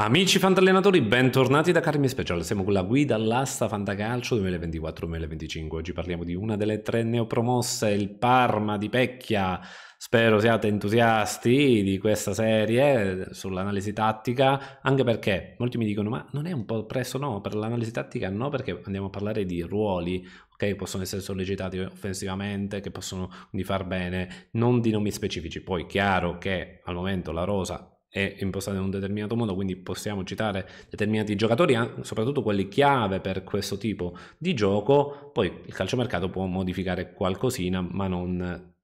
Amici fantallenatori, bentornati da Carmi Special. Siamo con la guida all'asta Fantacalcio 2024-2025. Oggi parliamo di una delle tre neopromosse, il Parma di Pecchia. Spero siate entusiasti di questa serie sull'analisi tattica, anche perché molti mi dicono ma non è un po' presto? No, per l'analisi tattica no, perché andiamo a parlare di ruoli, che possono essere sollecitati offensivamente, che possono quindi far bene, non di nomi specifici. Poi chiaro che al momento la rosa è impostata in un determinato modo, quindi possiamo citare determinati giocatori, soprattutto quelli chiave per questo tipo di gioco, poi il calciomercato può modificare qualcosina, ma non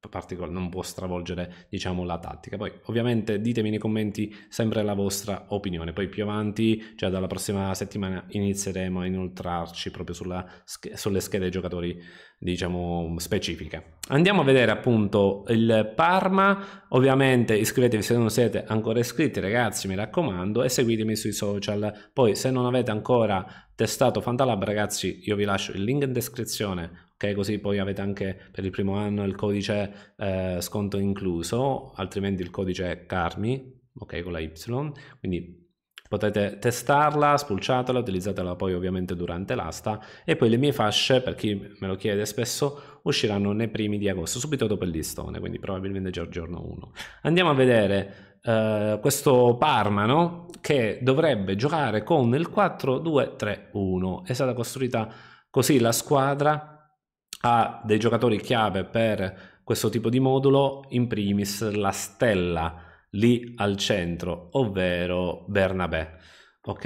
non può stravolgere diciamo la tattica. Poi ovviamente ditemi nei commenti sempre la vostra opinione. Poi più avanti cioè dalla prossima settimana inizieremo a inoltrarci proprio sulla, sulle schede giocatori diciamo specifiche. Andiamo a vedere appunto il Parma. Ovviamente iscrivetevi se non siete ancora iscritti ragazzi mi raccomando e seguitemi sui social. Poi se non avete ancora testato Fantalab ragazzi io vi lascio il link in descrizione ok così poi avete anche per il primo anno il codice eh, sconto incluso altrimenti il codice è CARMI ok con la Y quindi potete testarla, spulciatela, utilizzatela poi ovviamente durante l'asta e poi le mie fasce, per chi me lo chiede spesso, usciranno nei primi di agosto, subito dopo il listone, quindi probabilmente già il giorno 1. Andiamo a vedere uh, questo Parma, no? che dovrebbe giocare con il 4-2-3-1, è stata costruita così la squadra ha dei giocatori chiave per questo tipo di modulo, in primis la stella lì al centro, ovvero Bernabé. Ok,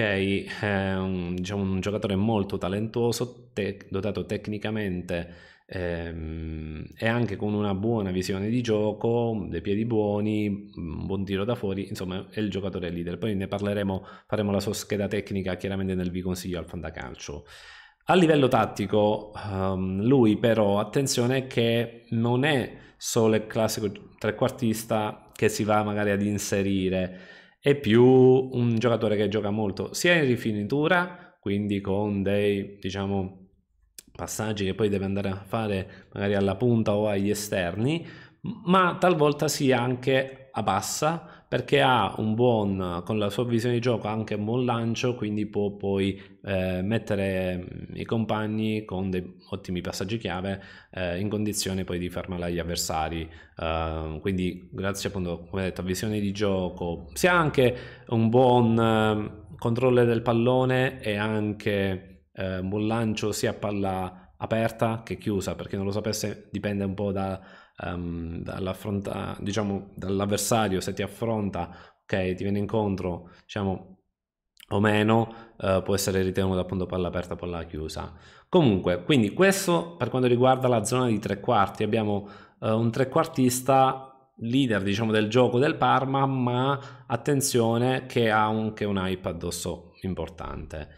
è un, diciamo, un giocatore molto talentuoso, te- dotato tecnicamente ehm, e anche con una buona visione di gioco, dei piedi buoni, un buon tiro da fuori, insomma è il giocatore leader. Poi ne parleremo, faremo la sua scheda tecnica chiaramente nel vi consiglio al fantacalcio. A livello tattico, um, lui però, attenzione che non è solo il classico trequartista che si va magari ad inserire, è più un giocatore che gioca molto sia in rifinitura, quindi con dei, diciamo, passaggi che poi deve andare a fare magari alla punta o agli esterni, ma talvolta sia anche a bassa perché ha un buon, con la sua visione di gioco, anche un buon lancio, quindi può poi eh, mettere mm, i compagni con dei ottimi passaggi chiave eh, in condizione poi di fermare agli avversari. Uh, quindi grazie appunto, come detto, a visione di gioco, sia anche un buon uh, controllo del pallone e anche uh, un buon lancio sia a palla aperta che chiusa, perché non lo sapesse dipende un po' da um, diciamo, dall'avversario, se ti affronta, ok, ti viene incontro, diciamo, o meno, uh, può essere ritenuto appunto palla aperta, palla chiusa. Comunque, quindi questo per quanto riguarda la zona di tre quarti, abbiamo uh, un trequartista leader diciamo del gioco del Parma ma attenzione che ha anche un hype addosso importante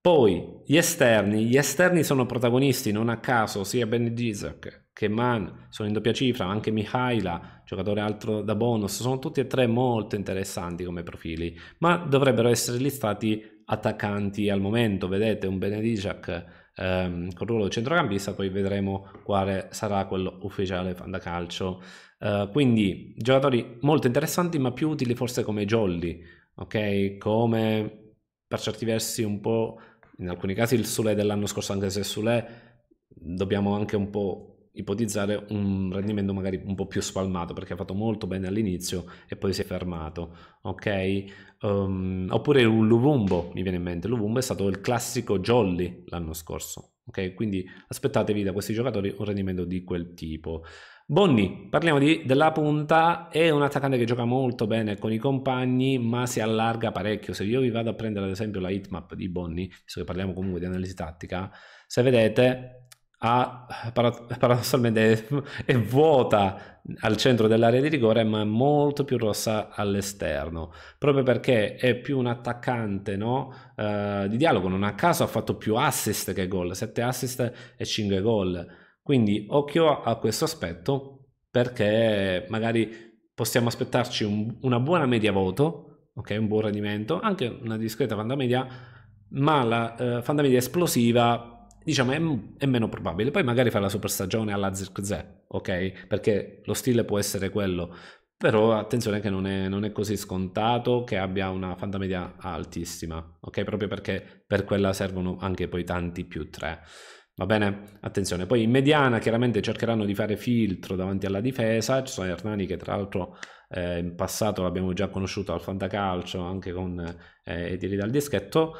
poi gli esterni gli esterni sono protagonisti non a caso sia Ben Gizek che Man sono in doppia cifra, anche Mihaila, giocatore altro da bonus, sono tutti e tre molto interessanti come profili, ma dovrebbero essere listati attaccanti al momento, vedete un Benedicak ehm, con ruolo centrocampista, poi vedremo quale sarà quello ufficiale fantacalcio. Uh, quindi giocatori molto interessanti ma più utili forse come jolly, ok? Come per certi versi un po', in alcuni casi il Sule dell'anno scorso, anche se Sule dobbiamo anche un po' ipotizzare un rendimento magari un po' più spalmato perché ha fatto molto bene all'inizio e poi si è fermato ok? Um, oppure un Luvumbo mi viene in mente. Luvumbo è stato il classico jolly l'anno scorso ok? Quindi aspettatevi da questi giocatori un rendimento di quel tipo Bonni, parliamo di, della punta, è un attaccante che gioca molto bene con i compagni, ma si allarga parecchio. Se io vi vado a prendere ad esempio la hitmap di Bonni, visto che parliamo comunque di analisi tattica, se vedete ha, paradossalmente è, vuota al centro dell'area di rigore ma è molto più rossa all'esterno proprio perché è più un attaccante no? uh, di dialogo non a caso ha fatto più assist che gol 7 assist e 5 gol quindi occhio a questo aspetto perché magari possiamo aspettarci un, una buona media voto ok un buon rendimento anche una discreta fanda media ma la uh, fanda media esplosiva diciamo è, è, meno probabile. Poi magari fa la super stagione alla Zirkzee, ok? Perché lo stile può essere quello. però attenzione che non è, non è, così scontato che abbia una fantamedia altissima, ok? Proprio perché per quella servono anche poi tanti più 3. Va bene? Attenzione. Poi in mediana chiaramente cercheranno di fare filtro davanti alla difesa. Ci sono Hernani che tra l'altro eh, in passato l'abbiamo già conosciuto al fantacalcio anche con eh, tiri dal dischetto.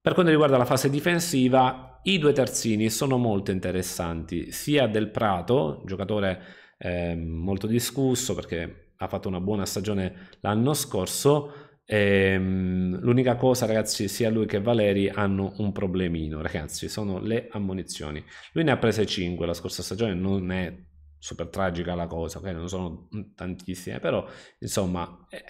Per quanto riguarda la fase difensiva, i due terzini sono molto interessanti, sia del Prato, giocatore eh, molto discusso perché ha fatto una buona stagione l'anno scorso. Ehm, l'unica cosa, ragazzi, sia lui che Valeri hanno un problemino, ragazzi, sono le ammonizioni. Lui ne ha prese 5 la scorsa stagione, non è super tragica la cosa, ok? Non sono tantissime, però insomma eh,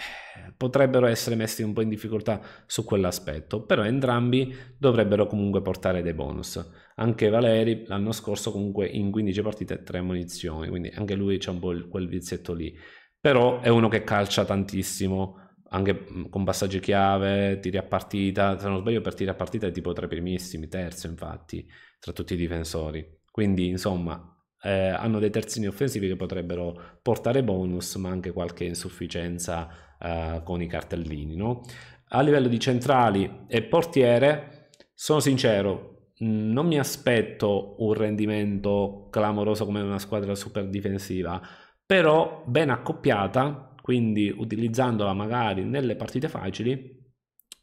potrebbero essere messi un po' in difficoltà su quell'aspetto, però entrambi dovrebbero comunque portare dei bonus. Anche Valeri l'anno scorso comunque in 15 partite 3 munizioni, quindi anche lui c'è un po' quel vizietto lì però è uno che calcia tantissimo anche con passaggi chiave, tiri a partita, se non sbaglio per tiri a partita è tipo tra i primissimi, terzo infatti, tra tutti i difensori. Quindi insomma eh, hanno dei terzini offensivi che potrebbero portare bonus, ma anche qualche insufficienza eh, con i cartellini. No? A livello di centrali e portiere, sono sincero, non mi aspetto un rendimento clamoroso come una squadra super difensiva però ben accoppiata, quindi utilizzandola magari nelle partite facili,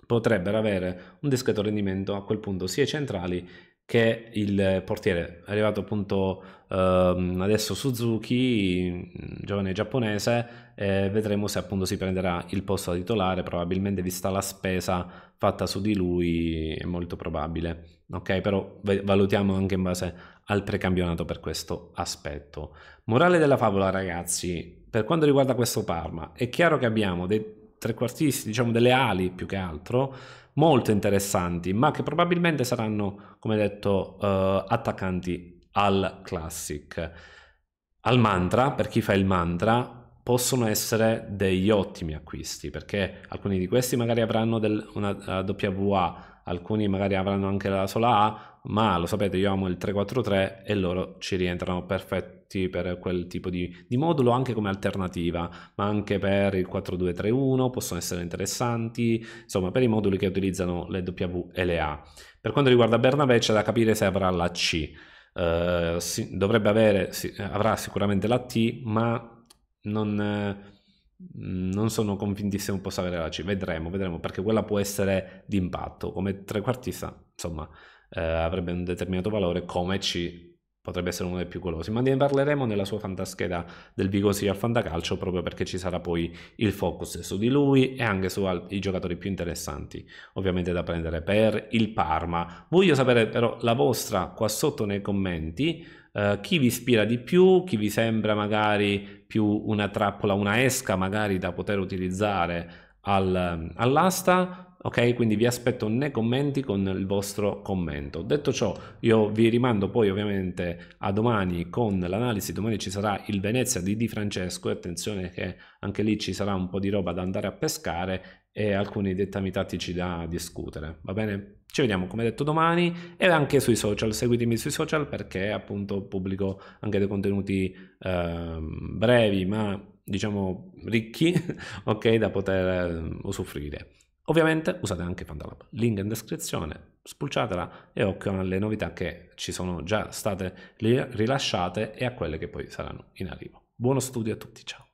potrebbero avere un discreto rendimento a quel punto sia i centrali che il portiere. È arrivato appunto ehm, adesso Suzuki, giovane giapponese, e vedremo se appunto si prenderà il posto da titolare, probabilmente vista la spesa fatta su di lui è molto probabile. Ok, però valutiamo anche in base al precampionato per questo aspetto. Morale della favola, ragazzi, per quanto riguarda questo Parma, è chiaro che abbiamo dei trequartisti, diciamo delle ali più che altro, molto interessanti, ma che probabilmente saranno, come detto, uh, attaccanti al Classic. Al mantra, per chi fa il mantra, possono essere degli ottimi acquisti perché alcuni di questi magari avranno del, una WA, alcuni magari avranno anche la sola A, ma lo sapete io amo il 343 e loro ci rientrano perfetti per quel tipo di, di modulo anche come alternativa, ma anche per il 4231 possono essere interessanti, insomma per i moduli che utilizzano le W e le A. Per quanto riguarda Bernabé c'è da capire se avrà la C. Uh, sì, dovrebbe avere, sì, avrà sicuramente la T, ma non, non sono convintissimo possa avere la C. Vedremo, vedremo, perché quella può essere d'impatto. Come trequartista, insomma, eh, avrebbe un determinato valore, come C potrebbe essere uno dei più golosi, ma ne parleremo nella sua fantascheda del Vigosi al Fantacalcio proprio perché ci sarà poi il focus su di lui e anche sui giocatori più interessanti ovviamente da prendere per il Parma. Voglio sapere però la vostra qua sotto nei commenti uh, chi vi ispira di più, chi vi sembra magari più una trappola, una esca magari da poter utilizzare al, all'asta ok? Quindi vi aspetto nei commenti con il vostro commento. Detto ciò io vi rimando poi ovviamente a domani con l'analisi. Domani ci sarà il Venezia di Di Francesco. E attenzione che anche lì ci sarà un po' di roba da andare a pescare e alcuni dettami tattici da discutere. Va bene? Ci vediamo come detto domani. E anche sui social. Seguitemi sui social perché appunto pubblico anche dei contenuti eh, brevi ma diciamo ricchi ok da poter eh, usufruire Ovviamente usate anche Fandalab, link in descrizione, spulciatela e occhio alle novità che ci sono già state rilasciate e a quelle che poi saranno in arrivo. Buono studio a tutti, ciao!